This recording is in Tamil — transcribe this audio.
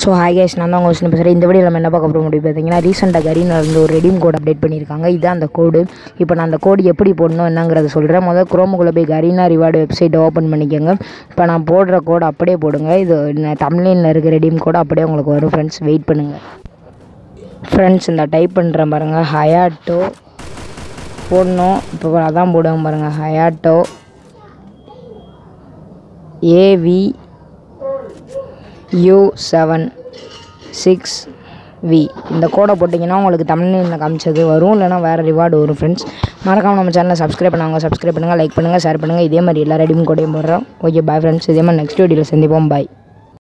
ஸோ ஹாய் கேஸ் நான் தான் உங்கள் பேசுகிறேன் இந்த வீடியோ நம்ம என்ன பார்க்க போகிறோம் பார்த்தீங்கன்னா ரீசெண்டாக கரீனில் இருந்து ஒரு ரெடீம் கோட் அப்டேட் பண்ணியிருக்காங்க. இதுதான் அந்த கோடு இப்போ நான் அந்த கோடு எப்படி போடணும் என்னங்கிறத சொல்கிறேன் முதல் குரோமுக்குள்ளே போய் கரீனா ரிவார்டு வெப்சைட்டை ஓப்பன் பண்ணிக்கோங்க. இப்போ நான் போடுற கோடு அப்படியே போடுங்க. இது தமிழ்ல இருக்க ரெடீம் கோடு அப்படியே உங்களுக்கு வரும் ஃப்ரெண்ட்ஸ் வெயிட் பண்ணுங்கள் ஃப்ரெண்ட்ஸ் இந்த டைப் பண்ணுறேன் பாருங்கள் ஹயாட்டோ போடணும். இப்போ அதான் போடுவேன் பாருங்கள் Hayato A V U seven six V இந்த கோடை போட்டிங்கன்னா உங்களுக்கு தமிழ்ல காமிச்சது வரும். இல்லைனா வேறு ரிவார்டு வரும் ஃப்ரெண்ட்ஸ் மறக்காமல் நம்ம சேனலை சப்ஸ்கிரைப் பண்ணுவாங்க சப்ஸ்கிரைப் பண்ணுங்கள் லைக் பண்ணுங்கள் ஷேர் பண்ணுங்கள் இதே மாதிரி எல்லா ரெடியும் கோடையும் போடுறோம். ஓகே பாய் ஃப்ரெண்ட்ஸ் இதே மாதிரி நெக்ஸ்ட் வீடியோவில் சந்திப்போம். பாய்